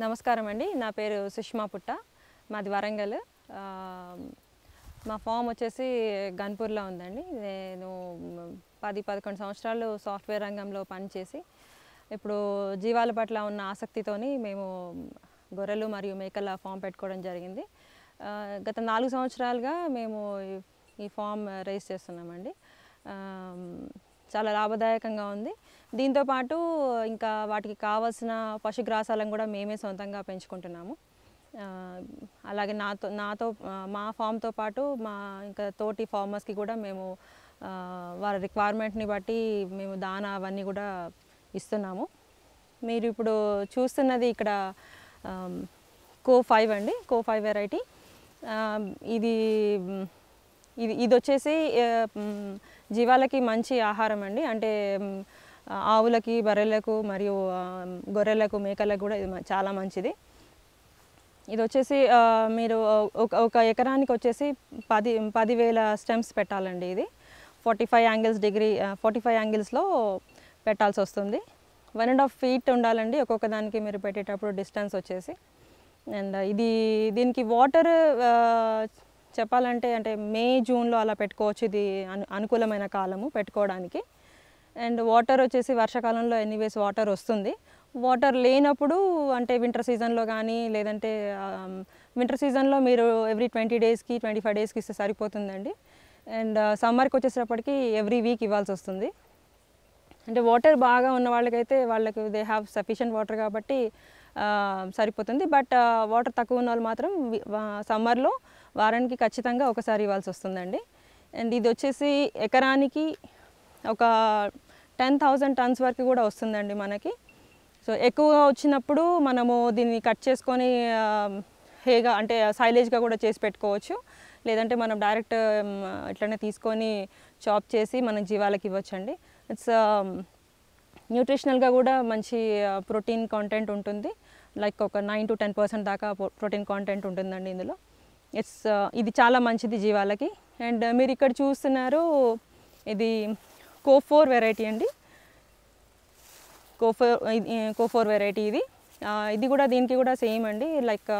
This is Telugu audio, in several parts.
నమస్కారం అండి. నా పేరు సుష్మా పుట్ట. మాది వరంగల్. మా ఫామ్ వచ్చేసి గన్పూర్లో ఉందండి. నేను పది పదకొండు సంవత్సరాలు సాఫ్ట్వేర్ రంగంలో పనిచేసి ఇప్పుడు జీవాల పట్ల ఉన్న ఆసక్తితోని మేము గొర్రెలు మరియు మేకల ఫామ్ పెట్టుకోవడం జరిగింది. గత నాలుగు సంవత్సరాలుగా మేము ఈ- ఫామ్ రేస్ చేస్తున్నామండి. చాలా లాభదాయకంగా ఉంది. దీంతోపాటు ఇంకా వాటికి కావాల్సిన పశుగ్రాసాలను కూడా మేమే సొంతంగా పెంచుకుంటున్నాము. అలాగే నాతో నాతో మా ఫామ్తో పాటు మా ఇంకా తోటి ఫార్మర్స్కి కూడా మేము వారి రిక్వైర్మెంట్ని బట్టి మేము దానా అవన్నీ కూడా ఇస్తున్నాము. మీరు ఇప్పుడు చూస్తున్నది ఇక్కడ కో ఫైవ్ అండి కో ఫైవ్ వెరైటీ. ఇది ఇది ఇది వచ్చేసి జీవాలకి మంచి ఆహారం అండి. అంటే ఆవులకి బర్రెలకు మరియు గొర్రెలకు మేకలకు కూడా ఇది చాలా మంచిది. ఇది వచ్చేసి మీరు ఒక ఒక ఎకరానికి వచ్చేసి పది పదివేల స్టెమ్స్ పెట్టాలండి ఇది. Forty five angles degree forty five యాంగిల్స్లో పెట్టాల్సి వస్తుంది. వన్ అండ్ హాఫ్ ఫీట్ ఉండాలండి ఒక్కొక్క దానికి మీరు పెట్టేటప్పుడు డిస్టెన్స్ వచ్చేసి. అండ్ ఇది దీనికి వాటర్ చెప్పాలంటే అంటే మే జూన్లో అలా పెట్టుకోవచ్చు ఇది అను అనుకూలమైన కాలము పెట్టుకోవడానికి. అండ్ వాటర్ వచ్చేసి వర్షాకాలంలో ఎనీవేస్ వాటర్ వస్తుంది. వాటర్ లేనప్పుడు అంటే వింటర్ సీజన్లో కానీ లేదంటే వింటర్ సీజన్లో మీరు ఎవ్రీ ట్వంటీ డేస్కి ట్వంటీ ఫైవ్ డేస్కి ఇస్తే సరిపోతుందండి. అండ్ సమ్మర్కి వచ్చేసేటప్పటికి ఎవ్రీ వీక్ ఇవ్వాల్సి వస్తుంది. అంటే వాటర్ బాగా ఉన్న వాళ్ళకైతే వాళ్ళకి దే హ్యావ్ సఫిషియంట్ వాటర్ కాబట్టి సరిపోతుంది. బట్ వాటర్ తక్కువ ఉన్న వాళ్ళు మాత్రం సమ్మర్లో వారానికి ఖచ్చితంగా ఒకసారి ఇవ్వాల్సి వస్తుందండి. అండ్ ఇది వచ్చేసి ఎకరానికి ఒక టెన్ థౌజండ్ టన్స్ వరకు కూడా వస్తుందండి మనకి. సో ఎక్కువగా వచ్చినప్పుడు మనము దీన్ని కట్ చేసుకొని హేగా అంటే సైలేజ్గా కూడా చేసి పెట్టుకోవచ్చు. లేదంటే మనం డైరెక్ట్ ఇట్లనే తీసుకొని చాప్ చేసి మనం జీవాలకి ఇవ్వచ్చండి. ఇట్స్ న్యూట్రిషనల్గా కూడా మంచి ప్రోటీన్ కాంటెంట్ ఉంటుంది. లైక్ ఒక నైన్ టు టెన్ పర్సెంట్ దాకా ప్రోటీన్ కాంటెంట్ ఉంటుందండి ఇందులో. ఇట్స్ ఇది చాలా మంచిది జీవాలకి. అండ్ మీరు ఇక్కడ చూస్తున్నారు ఇది కోఫోర్ వెరైటీ అండి. కోఫోర్ కోఫోర్ వెరైటీ ఇది. ఇది కూడా దీనికి కూడా సేమ్ అండి. లైక్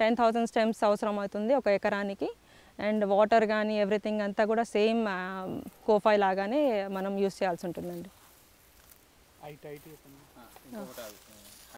టెన్ థౌజండ్ స్టెమ్స్ అవసరం అవుతుంది ఒక ఎకరానికి. అండ్ వాటర్ కానీ ఎవ్రీథింగ్ అంతా కూడా సేమ్ కోఫై లాగానే మనం యూస్ చేయాల్సి ఉంటుందండి.